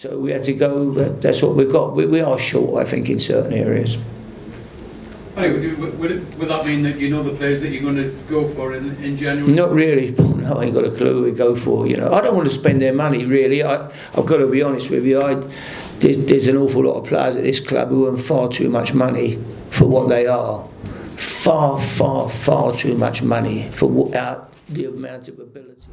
So we had to go, that's what we've got. We, we are short, I think, in certain areas. Would, it, would that mean that you know the players that you're going to go for in, in January? Not really. No, I ain't got a clue we go for. You know, I don't want to spend their money really. I, I've got to be honest with you. I, there's, there's an awful lot of players at this club who earn far too much money for what they are. Far, far, far too much money for what, uh, the amount of ability.